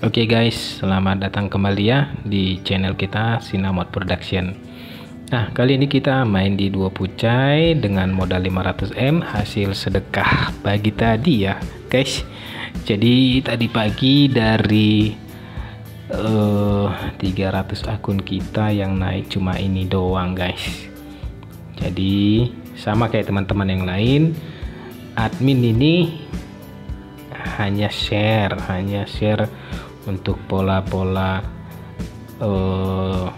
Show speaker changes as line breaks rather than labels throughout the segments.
Oke guys, selamat datang kembali ya di channel kita Sinamot Production. Nah, kali ini kita main di dua pucai dengan modal 500M hasil sedekah pagi tadi ya, guys. Jadi tadi pagi dari uh, eh, 300 akun kita yang naik cuma ini doang, guys. Jadi sama kayak teman-teman yang lain, admin ini hanya share, hanya share untuk pola-pola uh,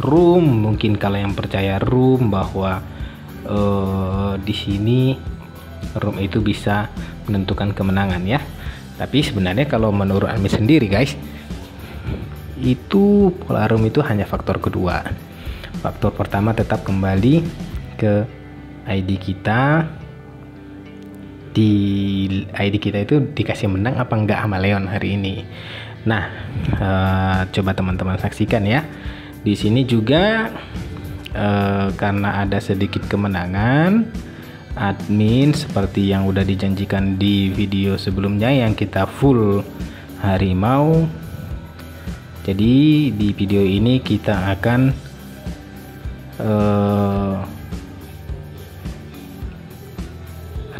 room. Mungkin kalau yang percaya room bahwa uh, di sini room itu bisa menentukan kemenangan ya. Tapi sebenarnya kalau menurut Ami sendiri guys itu pola room itu hanya faktor kedua. Faktor pertama tetap kembali ke ID kita di ID kita itu dikasih menang apa enggak sama Leon hari ini. Nah, uh, coba teman-teman saksikan ya. Di sini juga uh, karena ada sedikit kemenangan, admin seperti yang udah dijanjikan di video sebelumnya yang kita full harimau. Jadi di video ini kita akan uh,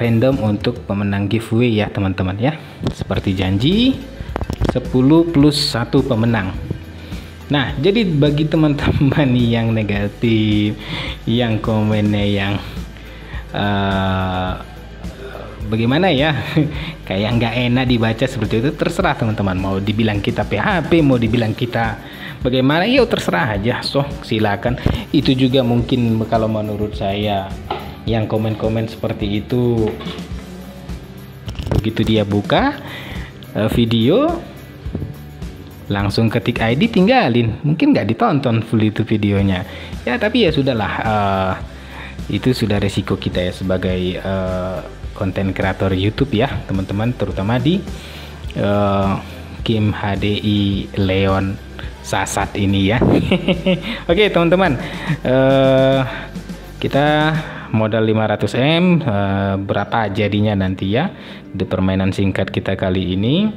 random untuk pemenang giveaway ya teman-teman ya. Seperti janji 10 plus 1 pemenang. Nah jadi bagi teman-teman yang negatif yang komennya yang uh, bagaimana ya kayak nggak enak dibaca seperti itu terserah teman-teman. Mau dibilang kita PHP mau dibilang kita bagaimana yuk terserah aja. So silakan. Itu juga mungkin kalau menurut saya yang komen-komen seperti itu. Begitu dia buka uh, video langsung ketik ID tinggalin. Mungkin nggak ditonton full itu videonya. Ya tapi ya sudahlah uh, itu sudah resiko kita ya sebagai konten uh, kreator YouTube ya teman-teman terutama di uh, HDI Leon Sasat ini ya. Oke teman-teman uh, kita modal 500M uh, eh, berapa jadinya nanti ya di permainan singkat kita kali ini.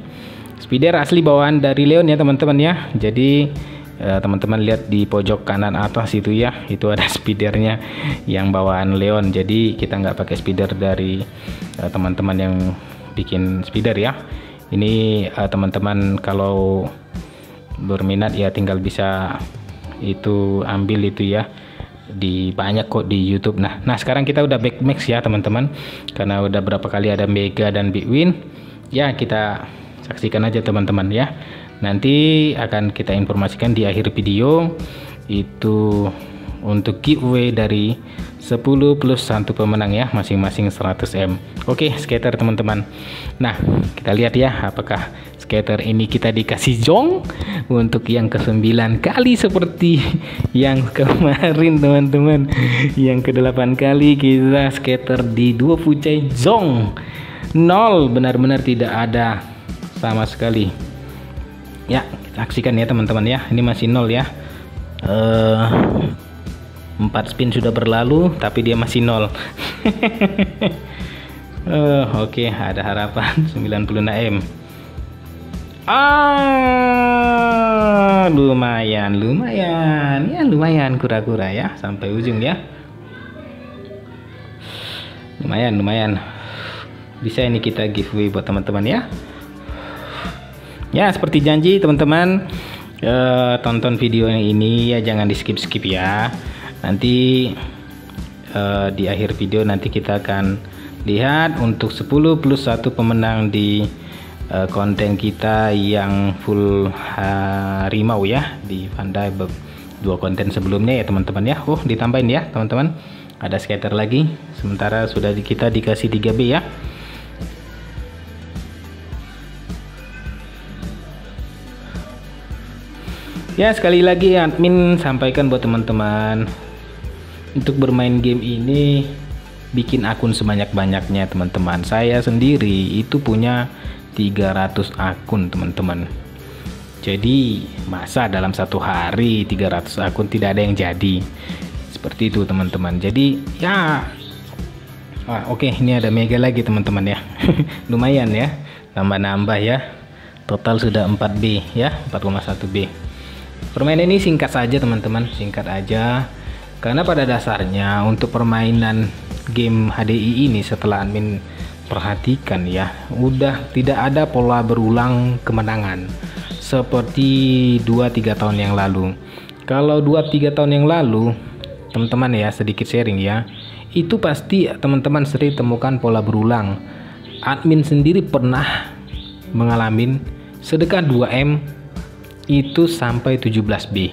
Speeder asli bawaan dari Leon ya teman-teman ya. Jadi eh, teman-teman lihat di pojok kanan atas itu ya itu ada speedernya yang bawaan Leon. Jadi kita nggak pakai speeder dari eh, teman-teman yang bikin speeder ya. Ini teman-teman kalau berminat ya tinggal bisa itu ambil itu ya di banyak kok di YouTube. Nah, nah sekarang kita udah back max ya teman-teman, karena udah berapa kali ada Mega dan Big Win. Ya kita saksikan aja teman-teman ya. Nanti akan kita informasikan di akhir video itu untuk giveaway dari 10 plus 1 pemenang ya masing-masing 100M oke skater teman-teman nah kita lihat ya apakah skater ini kita dikasih jong untuk yang ke 9 kali seperti yang kemarin teman-teman. Yang ke 8 kali kita skater di dua pucai jong. Nol benar-benar tidak ada sama sekali. Ya kita saksikan ya teman-teman ya. Ini masih nol ya. Uh, 4 spin sudah berlalu tapi dia masih nol. Uh, oke okay, ada harapan 96 m ah lumayan lumayan. Ya lumayan kura-kura ya sampai ujung ya. Lumayan lumayan. Bisa ini kita giveaway buat teman-teman ya. Ya seperti janji teman-teman uh, tonton video yang ini ya jangan di skip skip ya. Nanti uh, di akhir video nanti kita akan lihat untuk 10 plus 1 pemenang di uh, konten kita yang full harimau ya di Vanda dua konten sebelumnya ya teman-teman ya. Oh ditambahin ya teman-teman. Ada skater lagi sementara sudah kita dikasih 3B ya. Ya sekali lagi admin sampaikan buat teman-teman untuk bermain game ini bikin akun sebanyak-banyaknya teman-teman. Saya sendiri itu punya 300 akun teman-teman. Jadi masa dalam satu hari 300 akun tidak ada yang jadi? Seperti itu teman-teman. Jadi ya ah, oke okay, ini ada mega lagi teman-teman ya. Lumayan ya. Nambah-nambah ya. Total sudah 4B ya 4,1B permainan ini singkat saja teman-teman singkat aja. Karena pada dasarnya untuk permainan game HDI ini setelah admin perhatikan ya. Udah tidak ada pola berulang kemenangan seperti 2-3 tahun yang lalu. Kalau 2-3 tahun yang lalu teman-teman ya sedikit sharing ya itu pasti teman-teman sering temukan pola berulang. Admin sendiri pernah mengalami sedekah 2M itu sampai 17B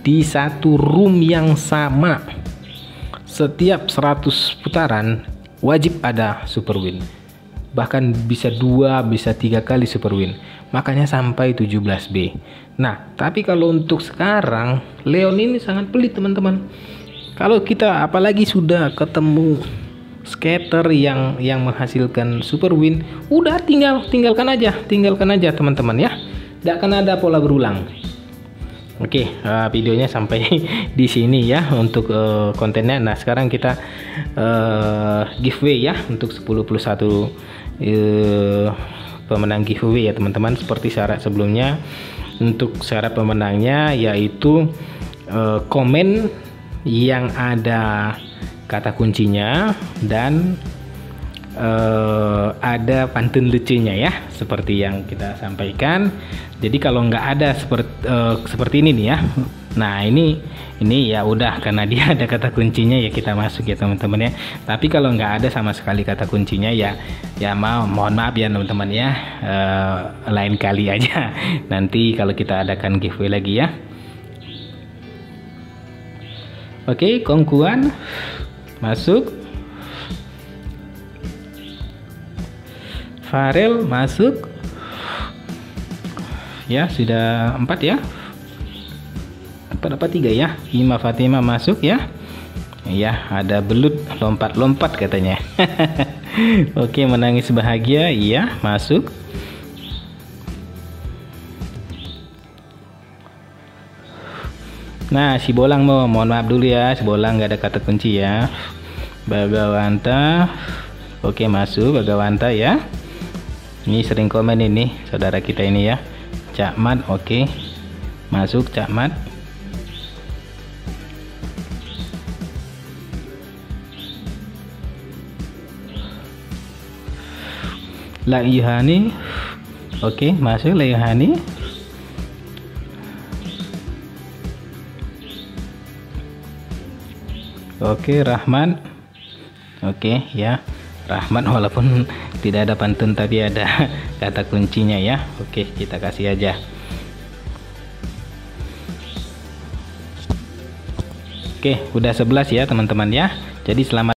di satu room yang sama setiap 100 putaran wajib ada super win. Bahkan bisa dua bisa tiga kali super win. Makanya sampai 17B nah tapi kalau untuk sekarang Leon ini sangat pelit teman-teman. Kalau kita apalagi sudah ketemu skater yang yang menghasilkan super win udah tinggal tinggalkan aja tinggalkan aja teman-teman ya. Tidak akan ada pola berulang Oke, uh, videonya sampai di sini ya untuk uh, kontennya. Nah, sekarang kita uh, giveaway ya untuk 10 plus 1 uh, pemenang giveaway ya teman-teman seperti syarat sebelumnya. Untuk syarat pemenangnya yaitu uh, komen yang ada kata kuncinya dan uh, ada pantun lucunya ya seperti yang kita sampaikan. Jadi kalau nggak ada seperti uh, seperti ini nih ya. Nah ini ini ya udah karena dia ada kata kuncinya ya kita masuk ya teman-teman ya. Tapi kalau nggak ada sama sekali kata kuncinya ya ya mau mohon maaf ya teman-teman ya. Uh, lain kali aja. Nanti kalau kita adakan giveaway lagi ya. Oke kongkuan. Masuk Farel masuk. Ya sudah empat ya. Empat apa tiga ya? Ima Fatima masuk ya. Ya ada belut lompat-lompat katanya. Oke menangis bahagia. Iya masuk. Nah, si bolang mau mohon maaf dulu ya, si bolang nggak ada kata kunci ya. Bagawanta, oke masuk. Bagawanta ya. Ini sering komen ini saudara kita ini ya. Cakmat oke. Okay. masuk Cakmat Laihani oke okay, masuk Laihani oke okay, Rahman. Oke okay, ya Rahmat walaupun tidak ada pantun tapi ada kata kuncinya ya. Oke kita kasih aja. Oke udah 11 ya teman-teman ya. Jadi selamat